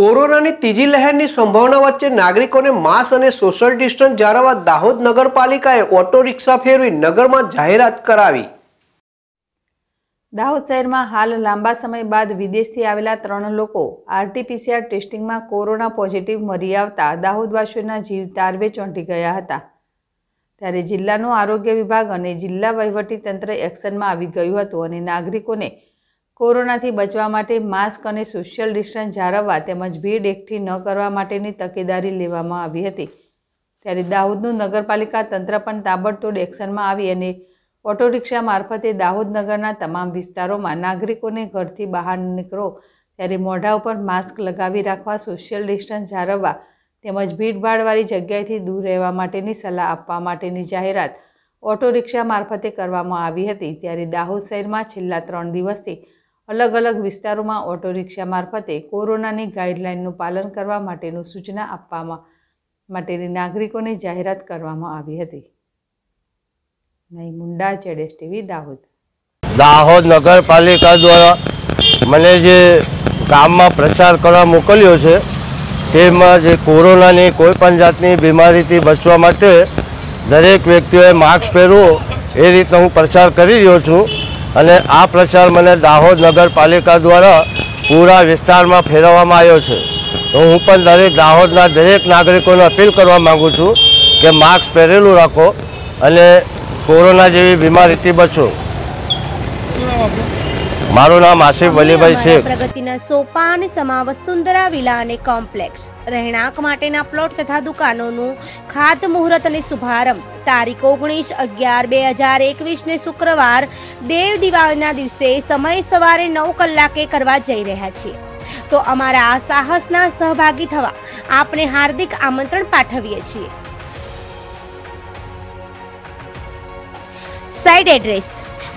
કોરોનાની ત્રીજી લહેરની સંભાવના વચ્ચે નાગરિકોને માસ્ક અને સોશિયલ ડિસ્ટન્સ જાળવવા દાહોદ નગરપાલિકાએ ઓટો રિક્ષા ફેરવી નગરમાં જાહેરાત કરાવી. દાહોદ શહેરમાં હાલ લાંબા સમય બાદ વિદેશથી આવેલા ત્રણ લોકો આરટીપીસીઆર ટેસ્ટિંગમાં કોરોના પોઝિટિવ મળી આવતા દાહોદવાસીઓના જીવ તારવે ચોંટી ગયા હતા. ત્યારે જિલ્લાનું આરોગ્ય વિભાગ અને જિલ્લા વહીવટીતંત્ર એક્શનમાં આવી ગયું હતું અને નાગરિકોને કોરોનાથી બચવા માટે માસ્ક અને સોશિયલ ડિસ્ટન્સ જાળવવા તેમજ ભીડ એકઠી ન કરવા માટેની તકેદારી લેવામાં આવી હતી. ત્યારે દાહોદનું નગરપાલિકા તંત્ર પણ તાબડતોડ એક્શનમાં આવી અને ઓટો રિક્ષા મારફતે દાહોદ નગરના તમામ વિસ્તારોમાં નાગરિકોને ઘરથી બહાર નીકળો. ત્યારે મોઢા ઉપર માસ્ક લગાવી રાખવા, સોશિયલ ડિસ્ટન્સ જાળવવા તેમજ ભીડભાડવાળી જગ્યાએથી દૂર રહેવા માટેની સલાહ આપવા માટેની જાહેરાત ઓટો રિક્ષા મારફતે કરવામાં આવી હતી. ત્યારે દાહોદ શહેરમાં છેલ્લા ત્રણ દિવસથી અલગ અલગ વિસ્તારોમાં ઓટો રિક્ષા મારફતે કોરોનાની ગાઈડલાઇનનું પાલન કરવા માટેનું સૂચના આપવામાં, માટેની નાગરિકોને જાહેરાત કરવામાં આવી હતી. નહીં મુંડા, જેડેશ ટીવી, દાહોદ. દાહોદ નગરપાલિકા દ્વારા મને જે ગામમાં પ્રચાર કરવા મોકલ્યો છે, તેમાં જે કોરોનાની કોઈ પણ જાતની બીમારીથી બચવા માટે દરેક વ્યક્તિઓએ માસ્ક પહેરવું, એ રીતનો હું પ્રચાર કરી રહ્યો છું. અને આ પ્રચાર મને દાહોદ નગરપાલિકા દ્વારા પૂરા વિસ્તારમાં ફેરવવામાં આવ્યો છે. તો હું પણ દરેક દાહોદના દરેક નાગરિકોને અપીલ કરવા માગું છું કે માસ્ક પહેરેલું રાખો અને કોરોના જેવી બીમારીથી બચો. મારું નામ આસિફ વલીભાઈ શેખ. પ્રગતિના સોપાન સમા સુંદરા વિલા અને કોમ્પ્લેક્સ. રહેણાંક માટેના પ્લોટ તથા દુકાનોનું ખાત મુહૂર્ત અને શુભારંભ. તારીખ ઓગણીસ અગિયાર બે હજાર એકવીસ ને શુક્રવાર દેવ દિવાળીના દિવસે સમય સવારે નવ કલાકે કરવા જઈ રહ્યા છીએ. તો અમારા આ સાહસના સહભાગી થવા આપને હાર્દિક આમંત્રણ પાઠવીએ છીએ. Site address